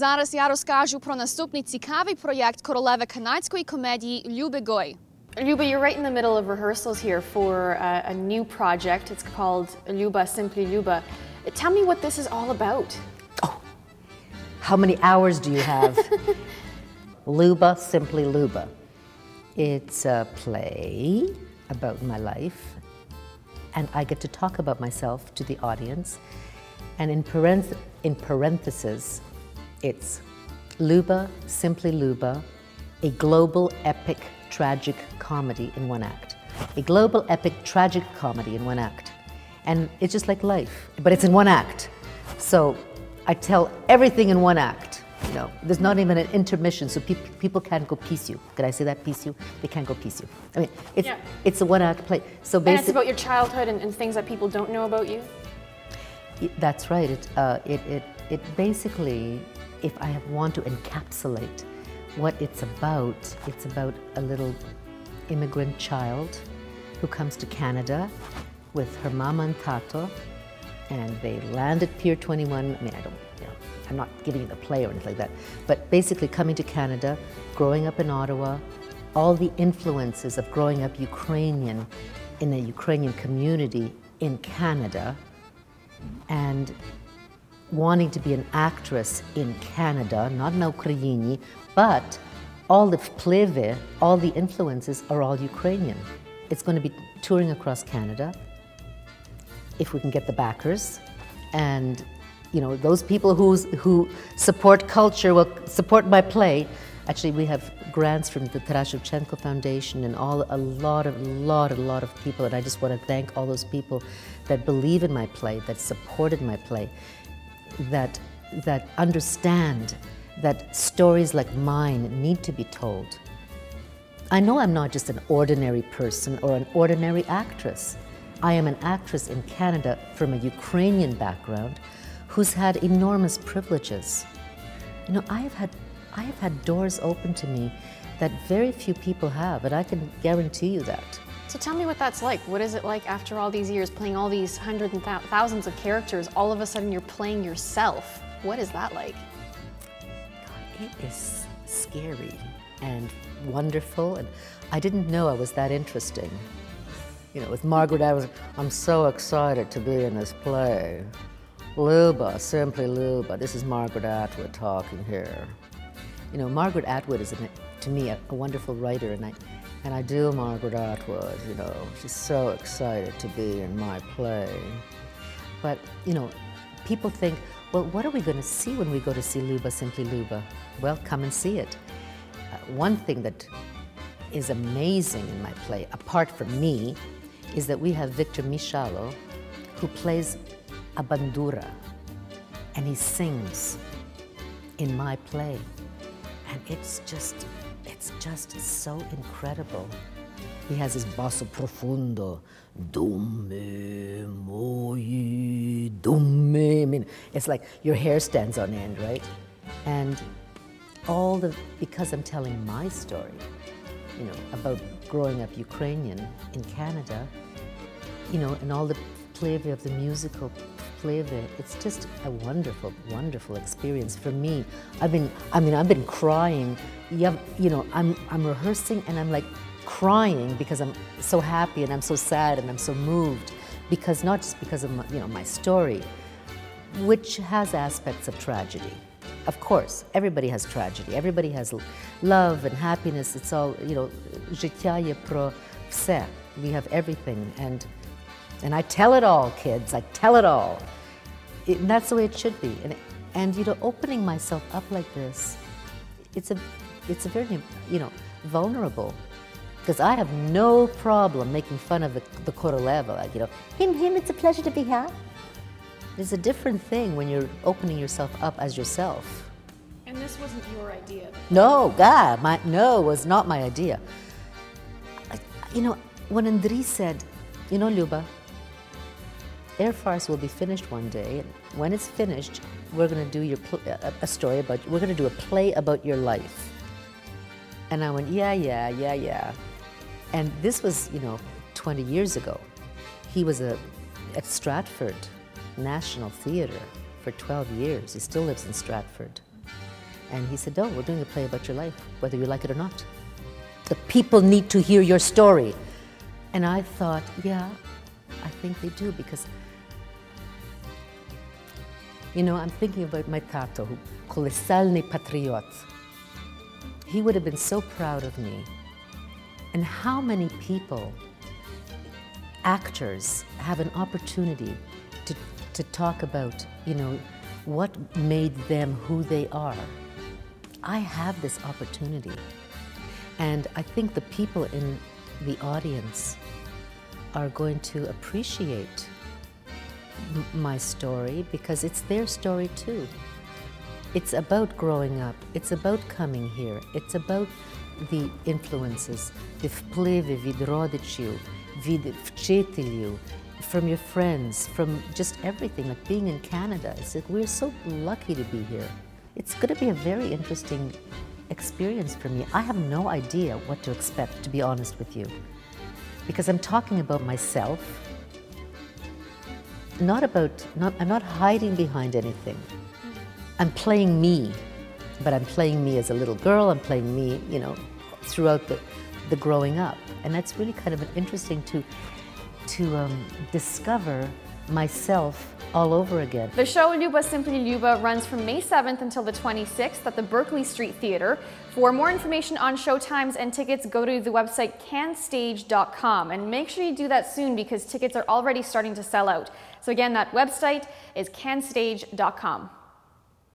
Зараз я розкажу про наступний цікавий проєкт королеви-канадської комедії Люби Гой. Luba, you're right in the middle of rehearsals here for a, a new project. It's called Luba, Simply Luba. Tell me what this is all about. How many hours do you have? Luba, simply Luba. It's a play about my life, and I get to talk about myself to the audience. And in, parenth- in parentheses, it's Luba, simply Luba, a global epic tragic comedy in one act. A global epic tragic comedy in one act. And it's just like life, but it's in one act. So I tell everything in one act. You know, there's not even an intermission, so peop people can't go piece you. Could I say that piece you? They can't go piece you. I mean, it's Yeah. it's a one act play. So And it's about your childhood and, and things that people don't know about you. That's right. It, uh, it, it, it basically, if I want to encapsulate what it's about, it's about a little immigrant child who comes to Canada with her mama and tato, and they land at Pier 21. I mean, I don't, you know, I'm not giving you the play or anything like that, but basically coming to Canada, growing up in Ottawa, all the influences of growing up Ukrainian in a Ukrainian community in Canada, and wanting to be an actress in Canada, not in Ukraine, but all the vplywy, all the influences are all Ukrainian. It's going to be touring across Canada if we can get the backers. And you know those people who's, who support culture will support my play. Actually we have grants from the Taras Shevchenko Foundation and all a lot of lot a lot of people. And I just want to thank all those people that believe in my play that supported my play that that understand that stories like mine need to be told I know I'm not just an ordinary person or an ordinary actress. I am an actress in Canada from a Ukrainian background who's had enormous privileges. You know, I have had I have had doors open to me that very few people have, and I can guarantee you that. So tell me what that's like. What is it like after all these years playing all these hundreds and thou- thousands of characters? All of a sudden you're playing yourself. What is that like? It is scary and wonderful, and I didn't know I was that interesting. You know, with Margaret, I was, I'm so excited to be in this play. Luba, simply Luba. This is Margaret Atwood talking here. You know, Margaret Atwood is, an, to me, a, a wonderful writer, and I, and I do Margaret Atwood, you know. She's so excited to be in my play. But, you know, people think, well, what are we going to see when we go to see Luba, Simply Luba? Well, come and see it. Uh, one thing that is amazing in my play, apart from me, is that we have Victor Mishalow, who plays a bandura, and he sings in my play. And it's just, it's just so incredible. He has his basso profundo, dumme, moi, dumme. Mean, it's like your hair stands on end, right? And all the, because I'm telling my story, you know, about growing up Ukrainian in Canada, you know, and all the flavor of the musical flavor, it's just a wonderful, wonderful experience for me. I've been, I mean, I've been crying You, have, you know, I'm, I'm rehearsing and I'm like crying because I'm so happy and I'm so sad and I'm so moved because not just because of my, you know my story, which has aspects of tragedy. Of course, everybody has tragedy. Everybody has l- love and happiness. It's all you know. Життя є про все. We have everything, and and I tell it all, kids. I tell it all. It, and that's the way it should be. And and you know, opening myself up like this, it's a it's a very you know vulnerable because I have no problem making fun of the, the you know, him, him, it's a pleasure to be here. It's a different thing when you're opening yourself up as yourself. And this wasn't your idea. No, God, my, no, was not my idea. I- You know, when Andri said, you know, Luba, Air Farce will be finished one day, and when it's finished, we're going to do your a story about, we're going to do a play about your life. And I went, yeah, yeah, yeah, yeah. And this was, you know, 20 years ago. He was a, at Stratford National Theatre for 12 years. He still lives in Stratford. And he said, No, we're doing a play about your life, whether you like it or not. The people need to hear your story. And I thought, Yeah, I think they do because, you know, I'm thinking about my tato, who kolosalny patriot. He would have been so proud of me. And how many people, actors, have an opportunity to, to talk about, you know, what made them who they are. I have this opportunity. And I think the people in the audience are going to appreciate my story because it's their story too. It's about growing up. It's about coming here. It's about the influences, the впливи від родичів, від вчителів, from your friends, from just everything, like being in Canada. It's like we're so lucky to be here. It's going to be a very interesting experience for me. I have no idea what to expect, to be honest with you, because I'm talking about myself, not about, not, I'm not hiding behind anything. I'm playing me, but I'm playing me as a little girl, I'm playing me, you know, throughout the, the growing up. And that's really kind of interesting to to um, discover myself all over again. The show Luba Simply Luba runs from May 7th until the 26th at the Berkeley Street Theatre. For more information on showtimes and tickets, go to the website canstage.com and make sure you do that soon because tickets are already starting to sell out. So again, that website is canstage.com.